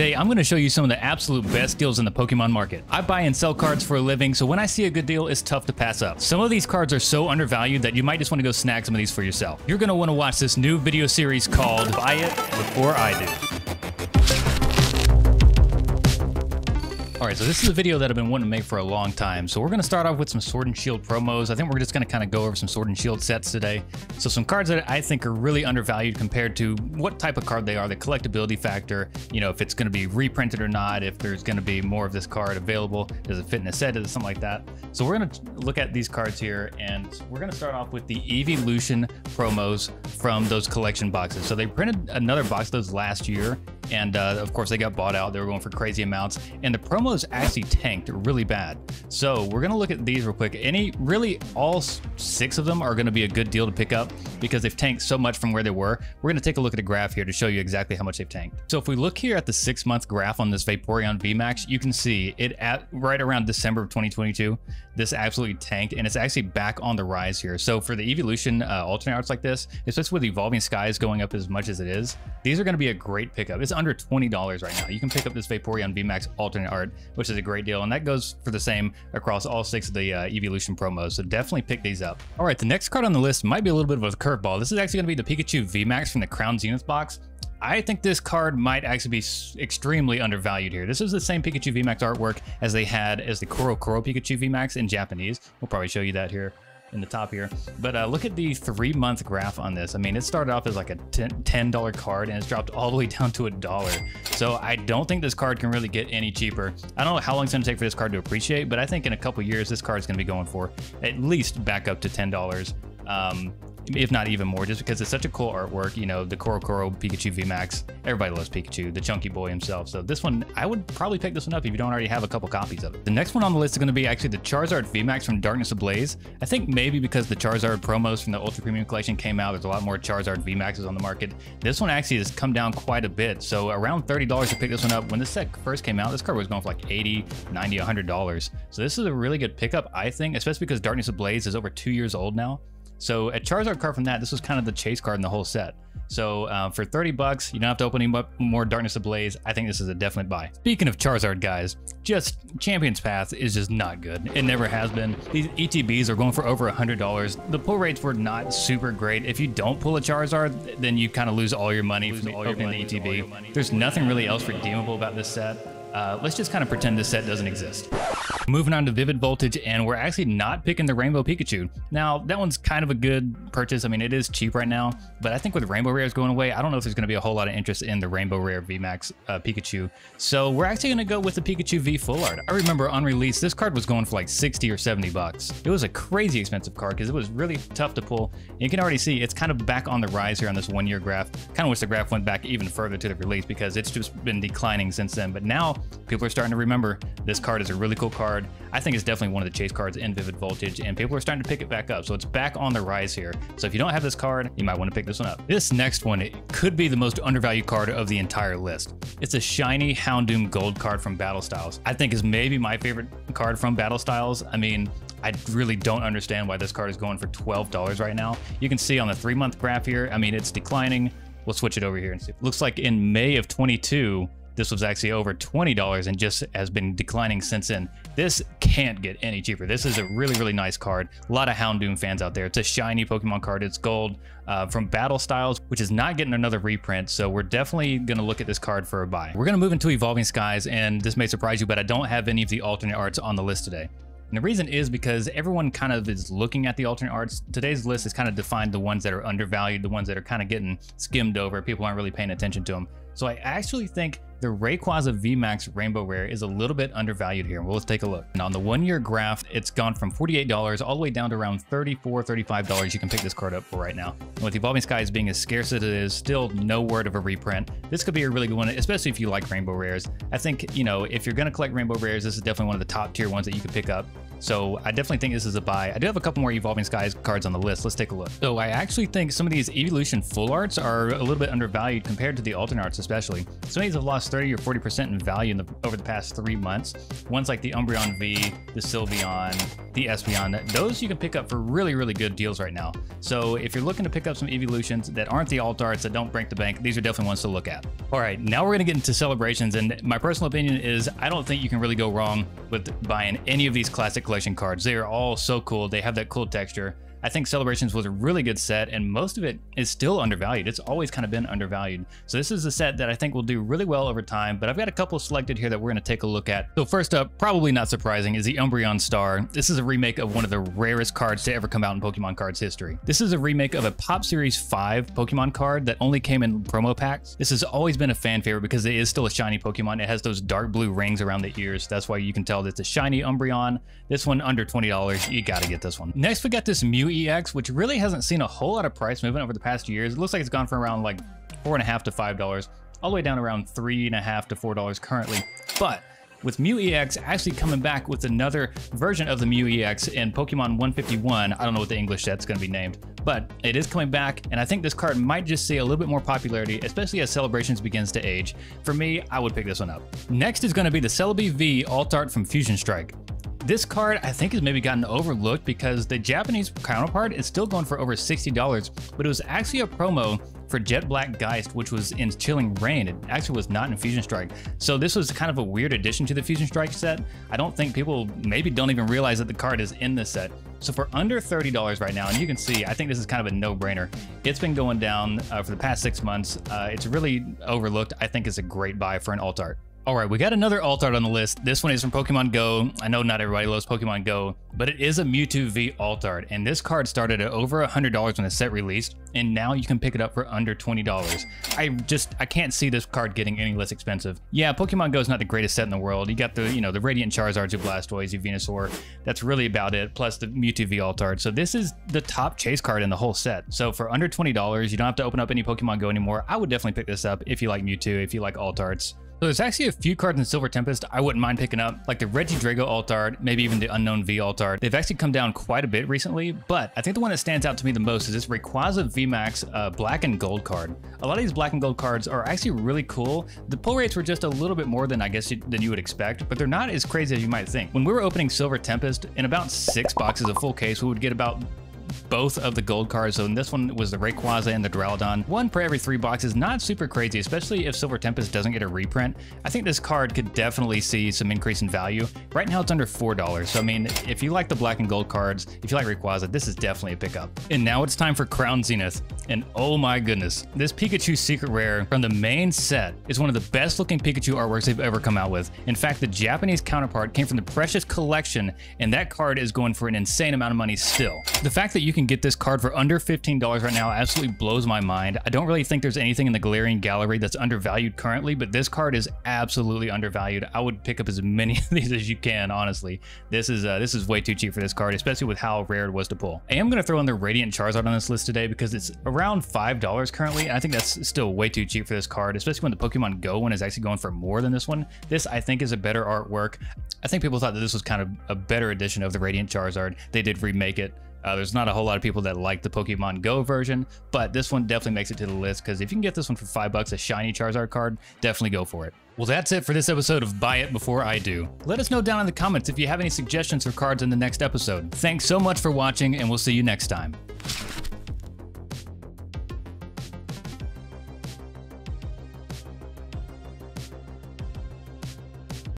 Today, I'm going to show you some of the absolute best deals in the Pokemon market. I buy and sell cards for a living, so when I see a good deal, it's tough to pass up. Some of these cards are so undervalued that you might just want to go snag some of these for yourself. You're going to want to watch this new video series called Buy It Before I Do. Alright, so this is a video that I've been wanting to make for a long time. So we're going to start off with some Sword and Shield promos. I think we're just going to kind of go over some Sword and Shield sets today. So some cards that I think are really undervalued compared to what type of card they are, the collectability factor, you know, if it's going to be reprinted or not, if there's going to be more of this card available, does it fit in a set, is it something like that. So we're going to look at these cards here, and we're going to start off with the Evolution promos from those collection boxes. So they printed another box of those last year, and uh, of course they got bought out. They were going for crazy amounts, and the promos actually tanked really bad. So we're gonna look at these real quick. Any, really, all six of them are gonna be a good deal to pick up because they've tanked so much from where they were. We're gonna take a look at a graph here to show you exactly how much they've tanked. So if we look here at the six month graph on this Vaporeon VMAX, you can see it at right around December of 2022, this absolutely tanked and it's actually back on the rise here. So for the evolution uh, alternate arts like this, especially with evolving skies going up as much as it is, these are going to be a great pickup. It's under $20 right now. You can pick up this Vaporeon VMAX alternate art, which is a great deal. And that goes for the same across all six of the uh, evolution promos. So definitely pick these up. All right, the next card on the list might be a little bit of a curveball. This is actually going to be the Pikachu VMAX from the Crown Zenith box. I think this card might actually be extremely undervalued here. This is the same Pikachu VMAX artwork as they had as the CoroCoro Pikachu VMAX in Japanese. We'll probably show you that here in the top here. But uh, look at the three month graph on this. I mean, it started off as like a $10 card and it's dropped all the way down to a dollar. So I don't think this card can really get any cheaper. I don't know how long it's going to take for this card to appreciate, but I think in a couple years, this card is going to be going for at least back up to $10. Um, if not even more, just because it's such a cool artwork. You know, the CoroCoro Pikachu VMAX. Everybody loves Pikachu, the chunky boy himself. So this one, I would probably pick this one up if you don't already have a couple copies of it. The next one on the list is going to be actually the Charizard VMAX from Darkness Ablaze. I think maybe because the Charizard promos from the Ultra Premium Collection came out, there's a lot more Charizard VMAXs on the market. This one actually has come down quite a bit. So around $30 to pick this one up. When this set first came out, this card was going for like 80, 90, $100. So this is a really good pickup, I think, especially because Darkness Ablaze is over two years old now. So a Charizard card from that, this was kind of the chase card in the whole set. So uh, for 30 bucks, you don't have to open any more Darkness Ablaze. I think this is a definite buy. Speaking of Charizard, guys, just Champion's Path is just not good. It never has been. These ETBs are going for over $100. The pull rates were not super great. If you don't pull a Charizard, then you kind of lose all your money from opening the ETB. There's nothing really else redeemable about this set. Uh, let's just kind of pretend this set doesn't exist. Moving on to Vivid Voltage, and we're actually not picking the Rainbow Pikachu. Now, that one's kind of a good purchase. I mean, it is cheap right now, but I think with Rainbow Rares going away, I don't know if there's going to be a whole lot of interest in the Rainbow Rare VMAX uh, Pikachu. So we're actually going to go with the Pikachu V Full Art. I remember on release, this card was going for like 60 or 70 bucks. It was a crazy expensive card because it was really tough to pull. You can already see it's kind of back on the rise here on this one-year graph. Kind of wish the graph went back even further to the release because it's just been declining since then. But now people are starting to remember this card is a really cool card. I think it's definitely one of the chase cards in Vivid Voltage, and people are starting to pick it back up. So it's back on the rise here. So if you don't have this card, you might want to pick this one up. This next one could be the most undervalued card of the entire list. It's a shiny Houndoom Gold card from Battle Styles. I think is maybe my favorite card from Battle Styles. I mean, I really don't understand why this card is going for $12 right now. You can see on the three month graph here, I mean, it's declining. We'll switch it over here and see. Looks like in May of 22, this was actually over $20 and just has been declining since then. This can't get any cheaper. This is a really, really nice card. A lot of Houndoom fans out there. It's a shiny Pokemon card. It's gold uh, from Battle Styles, which is not getting another reprint. So we're definitely going to look at this card for a buy. We're going to move into Evolving Skies, and this may surprise you, but I don't have any of the alternate arts on the list today. And the reason is because everyone kind of is looking at the alternate arts. Today's list is kind of defined the ones that are undervalued, the ones that are kind of getting skimmed over. People aren't really paying attention to them. So I actually think the Rayquaza VMAX Rainbow Rare is a little bit undervalued here. Well, let's take a look. And on the one year graph, it's gone from $48 all the way down to around $34, $35 you can pick this card up for right now. And with Evolving Skies being as scarce as it is, still no word of a reprint, this could be a really good one, especially if you like Rainbow Rares. I think, you know, if you're going to collect Rainbow Rares, this is definitely one of the top tier ones that you could pick up. So I definitely think this is a buy. I do have a couple more Evolving Skies cards on the list. Let's take a look. So I actually think some of these Evolution full arts are a little bit undervalued compared to the alternate arts, especially. Some of these have lost 30 or 40% in value in the, over the past three months. Ones like the Umbreon V, the Sylveon, the Espeon, those you can pick up for really, really good deals right now. So if you're looking to pick up some Evolutions that aren't the alt arts, that don't break the bank, these are definitely ones to look at. All right, now we're gonna get into celebrations, and my personal opinion is I don't think you can really go wrong with buying any of these classic collection cards. They are all so cool. They have that cool texture. I think Celebrations was a really good set, and most of it is still undervalued. It's always kind of been undervalued. So this is a set that I think will do really well over time, but I've got a couple selected here that we're going to take a look at. So first up, probably not surprising, is the Umbreon Star. This is a remake of one of the rarest cards to ever come out in Pokemon cards history. This is a remake of a Pop Series 5 Pokemon card that only came in promo packs. This has always been a fan favorite because it is still a shiny Pokemon. It has those dark blue rings around the ears. That's why you can tell that it's a shiny Umbreon. This one under $20. You got to get this one. Next, we got this Mew EX, which really hasn't seen a whole lot of price movement over the past years. It looks like it's gone from around like four and a half to five dollars, all the way down around three and a half to four dollars currently. But with Mew EX actually coming back with another version of the Mew EX in Pokemon 151. I don't know what the English set's going to be named, but it is coming back, and I think this card might just see a little bit more popularity, especially as Celebrations begins to age. For me, I would pick this one up. Next is going to be the Celebi V Alt Art from Fusion Strike. This card, I think, has maybe gotten overlooked because the Japanese counterpart is still going for over $60, but it was actually a promo for Jet Black Geist, which was in Chilling Reign. It actually was not in Fusion Strike. So this was kind of a weird addition to the Fusion Strike set. I don't think people maybe don't even realize that the card is in this set. So for under $30 right now, and you can see, I think this is kind of a no-brainer. It's been going down uh, for the past six months. Uh, it's really overlooked. I think it's a great buy for an alt art. All right, we got another alt art on the list. This one is from Pokemon Go. I know not everybody loves Pokemon Go, but it is a Mewtwo V alt art, and this card started at over $100 when the set released, and now you can pick it up for under $20. I just, I can't see this card getting any less expensive. Yeah, Pokemon Go is not the greatest set in the world. You got the, you know, the Radiant Charizard, your Blastoise, your Venusaur. That's really about it, plus the Mewtwo V alt art. So this is the top chase card in the whole set. So for under $20, you don't have to open up any Pokemon Go anymore. I would definitely pick this up if you like Mewtwo, if you like alt arts. So there's actually a few cards in Silver Tempest I wouldn't mind picking up, like the Regidrago art, maybe even the Unown V alt art. They've actually come down quite a bit recently, but I think the one that stands out to me the most is this Rayquaza VMAX uh, black and gold card. A lot of these black and gold cards are actually really cool. The pull rates were just a little bit more than I guess you, than you would expect, but they're not as crazy as you might think. When we were opening Silver Tempest, in about six boxes of full case, we would get about both of the gold cards. So in this one was the Rayquaza and the Duraludon. One per every three boxes, not super crazy, especially if Silver Tempest doesn't get a reprint. I think this card could definitely see some increase in value. Right now it's under $4. So I mean, if you like the black and gold cards, if you like Rayquaza, this is definitely a pickup. And now it's time for Crown Zenith. And oh my goodness, this Pikachu Secret Rare from the main set is one of the best looking Pikachu artworks they've ever come out with. In fact, the Japanese counterpart came from the Precious Collection, and that card is going for an insane amount of money still. The fact that that you can get this card for under $15 right now absolutely blows my mind. I don't really think there's anything in the Galarian Gallery that's undervalued currently, but this card is absolutely undervalued. I would pick up as many of these as you can, honestly. This is uh, this is way too cheap for this card, especially with how rare it was to pull. I am going to throw in the Radiant Charizard on this list today because it's around $5 currently, and I think that's still way too cheap for this card, especially when the Pokemon Go one is actually going for more than this one. This, I think, is a better artwork. I think people thought that this was kind of a better edition of the Radiant Charizard. They did remake it. Uh, there's not a whole lot of people that like the Pokemon Go version, but this one definitely makes it to the list because if you can get this one for five bucks, a shiny Charizard card, definitely go for it. Well, that's it for this episode of Buy It Before I Do. Let us know down in the comments if you have any suggestions for cards in the next episode. Thanks so much for watching, and we'll see you next time.